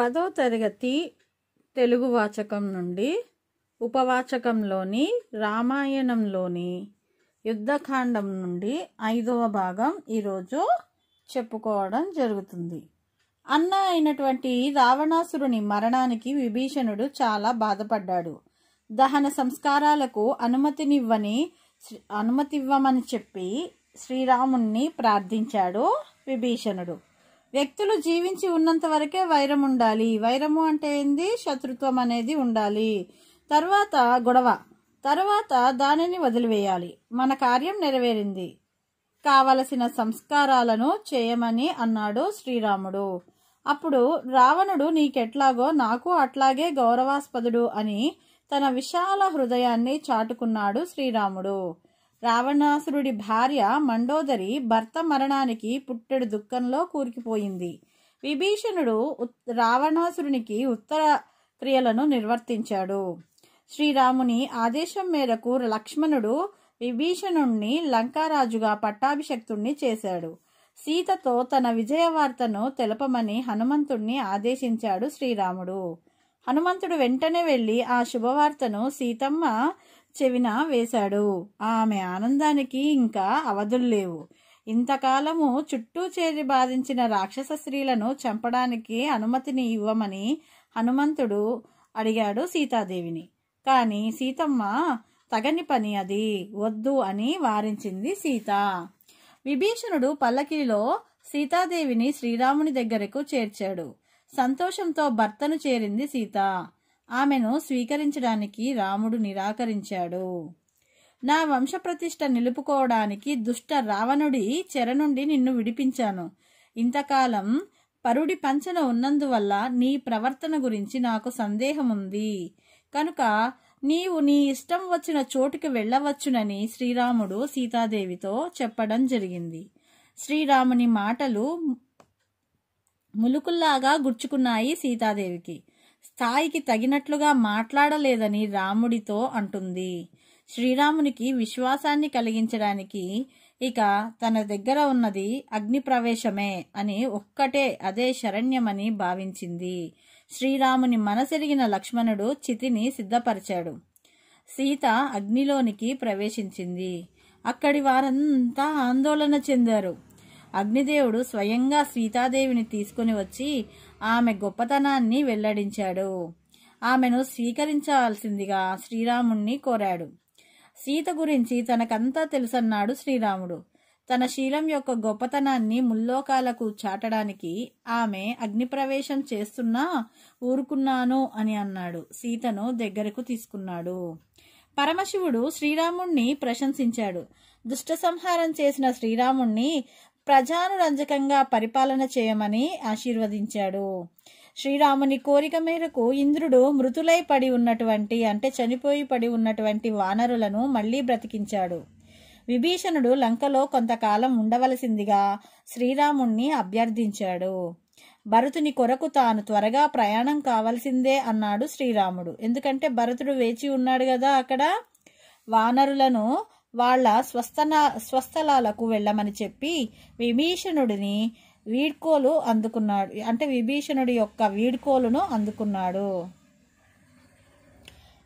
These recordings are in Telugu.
పదో తరగతి తెలుగు వాచకం నుండి ఉపవాచకంలోని రామాయణంలోని యుద్ధకాండం నుండి ఐదవ భాగం ఈరోజు చెప్పుకోవడం జరుగుతుంది. అన్న అయినటువంటి రావణాసురుని మరణానికి విభీషణుడు చాలా బాధపడ్డాడు. దహన సంస్కారాలకు అనుమతినివ్వని అనుమతివ్వమని చెప్పి శ్రీరాముణ్ణి ప్రార్థించాడు విభీషణుడు. వ్యక్తులు జీవించి ఉన్నంత వరకే వైరం ఉండాలి. వైరము అంటే ఏంది? శత్రుత్వం అనేది ఉండాలి. తర్వాత గొడవ. తర్వాత దానిని వదిలివేయాలి. మన కార్యం నెరవేరింది. కావలసిన సంస్కారాలను చేయమని అన్నాడు శ్రీరాముడు. అప్పుడు రావణుడు నీకెట్లాగో నాకు అట్లాగే గౌరవాస్పదుడు అని తన విశాల హృదయాన్ని చాటుకున్నాడు శ్రీరాముడు. రావణాసురుడి భార్య మండోదరి భర్త మరణానికి పుట్టెడు దుఃఖంలో కూరికిపోయింది. విభీషణుడు ఉత్- రావణాసురునికి ఉత్తర క్రియలను నిర్వర్తించాడు. శ్రీరాముని ఆదేశం మేరకు లక్ష్మణుడు విభీషణుణ్ణి లంకారాజుగా పట్టాభిషక్తుణ్ణి చేశాడు. సీతతో తన విజయవార్తను తెలపమని హనుమంతుణ్ణి ఆదేశించాడు శ్రీరాముడు. హనుమంతుడు వెంటనే వెళ్ళి ఆ శుభవార్తను సీతమ్మ చెవిన వేశాడు. ఆమె ఆనందానికి ఇంకా అవధుల్లేవు ఇంతకాలము చుట్టూ చేరి బాధించిన రాక్షస స్త్రీలను చంపడానికి అనుమతిని ఇవ్వమని హనుమంతుడు అడిగాడు సీతాదేవిని. కాని సీతమ్మ తగని పని అది వద్దు అని వారించింది సీత. విభీషణుడు పల్లకిలో సీతాదేవిని శ్రీరాముని దగ్గరకు చేర్చాడు. సంతోషంతో భర్తను చేరింది సీత. ఆమెను స్వీకరించడానికి రాముడు నిరాకరించాడు. నా వంశప్రతిష్ట నిలుపుకోవడానికి దుష్ట రావణుడి చెర నుండి నిన్ను విడిపించాను. ఇంతకాలం పరుడి పంచన ఉన్నందువల్ల నీ ప్రవర్తన గురించి నాకు సందేహముంది. కనుక నీవు నీ ఇష్టం వచ్చిన చోటుకి వెళ్ళవచ్చునని శ్రీరాముడు సీతాదేవితో చెప్పడం జరిగింది. శ్రీరాముని మాటలు ములుకుల్లాగా గుర్చుకున్నాయి సీతాదేవికి. స్థాయికి తగినట్లుగా మాట్లాడలేదని రాముడితో అంటుంది. శ్రీరామునికి విశ్వాసాన్ని కలిగించడానికి ఇక తన దగ్గర ఉన్నది అగ్ని ప్రవేశమే అని ఒక్కటే అదే శరణ్యమని భావించింది. శ్రీరాముని మనసెరిగిన లక్ష్మణుడు చితిని సిద్ధపరిచాడు. సీత అగ్నిలోనికి ప్రవేశించింది. అక్కడి వారంతా ఆందోళన చెందారు. అగ్నిదేవుడు స్వయంగా సీతాదేవిని తీసుకుని వచ్చి ఆమె గొప్పతనాన్ని వెల్లడించాడు. ఆమెను స్వీకరించాల్సిందిగా శ్రీరాముణ్ణి కోరాడు. సీత గురించి తనకంతా తెలుసన్నాడు శ్రీరాముడు. తన శీలం యొక్క గొప్పతనాన్ని ముల్లోకాలకు చాటడానికి ఆమె అగ్నిప్రవేశం చేస్తున్నా ఊరుకున్నాను అని అన్నాడు. సీతను దగ్గరకు తీసుకున్నాడు. పరమశివుడు శ్రీరాముణ్ణి ప్రశంసించాడు. దుష్ట సంహారం చేసిన శ్రీరాముణ్ణి ప్రజానురంజకంగా పరిపాలన చేయమని ఆశీర్వదించాడు. శ్రీరాముని కోరిక మేరకు ఇంద్రుడు మృతులై పడి ఉన్నటువంటి అంటే చనిపోయి పడి ఉన్నటువంటి వానరులను మళ్ళీ బ్రతికించాడు. విభీషణుడు లంకలో కొంతకాలం ఉండవలసిందిగా శ్రీరాముణ్ణి అభ్యర్థించాడు. భరతుని కొరకు తాను త్వరగా ప్రయాణం కావలసిందే అన్నాడు శ్రీరాముడు. ఎందుకంటే భరతుడు వేచి ఉన్నాడు కదా అక్కడ. వానరులను వాళ్ళ స్వస్థన స్వస్థలాలకు వెళ్ళమని చెప్పి విభీషణుడిని వీడ్కోలు అందుకున్నాడు. అంటే విభీషణుడి యొక్క వీడ్కోలును అందుకున్నాడు.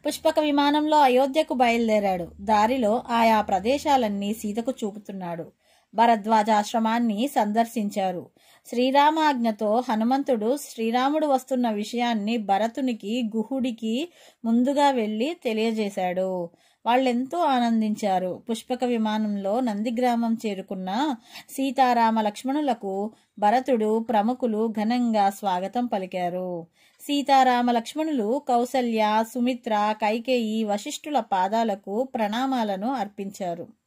పుష్పక విమానంలో అయోధ్యకు బయలుదేరాడు. దారిలో ఆయా ప్రదేశాలన్నీ సీతకు చూపుతున్నాడు. భరద్వాజాశ్రమాన్ని సందర్శించారు. శ్రీరామాజ్ఞతో హనుమంతుడు శ్రీరాముడు వస్తున్న విషయాన్ని భరతునికి గుహుడికి ముందుగా వెళ్ళి తెలియజేశాడు. వాళ్ళెంతో ఆనందించారు. పుష్పక విమానంలో నందిగ్రామం చేరుకున్న సీతారామ లక్ష్మణులకు భరతుడు ప్రముఖులు ఘనంగా స్వాగతం పలికారు. సీతారామ లక్ష్మణులు కౌసల్య సుమిత్ర కైకేయి వశిష్ఠుల పాదాలకు ప్రణామాలను అర్పించారు.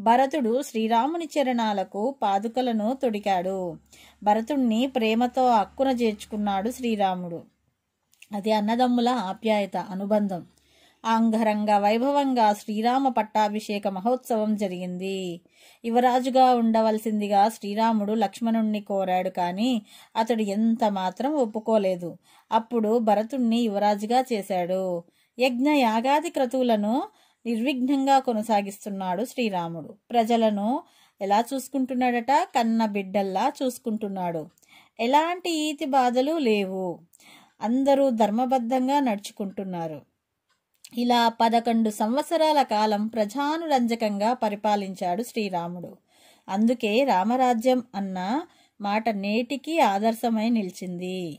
భరతుడు శ్రీరాముని చరణాలకు పాదుకలను తొడికాడు భరతుణ్ణి ప్రేమతో అక్కున చేర్చుకున్నాడు శ్రీరాముడు. అది అన్నదమ్ముల ఆప్యాయత అనుబంధం. అంగరంగ వైభవంగా శ్రీరామ పట్టాభిషేక మహోత్సవం జరిగింది. యువరాజుగా ఉండవలసిందిగా శ్రీరాముడు లక్ష్మణుణ్ణి కోరాడు కానీ అతడు ఎంత మాత్రం ఒప్పుకోలేదు. అప్పుడు భరతుణ్ణి యువరాజుగా చేశాడు. యజ్ఞ యాగాది క్రతువులను నిర్విఘ్నంగా కొనసాగిస్తున్నాడు శ్రీరాముడు. ప్రజలను ఎలా చూసుకుంటున్నాడట? కన్న బిడ్డల్లా చూసుకుంటున్నాడు. ఎలాంటి ఈతి బాధలు లేవు. అందరూ ధర్మబద్ధంగా నడుచుకుంటున్నారు. ఇలా పదకొండు సంవత్సరాల కాలం ప్రజానురంజకంగా పరిపాలించాడు శ్రీరాముడు. అందుకే రామరాజ్యం అన్న మాట నేటికి ఆదర్శమై నిలిచింది.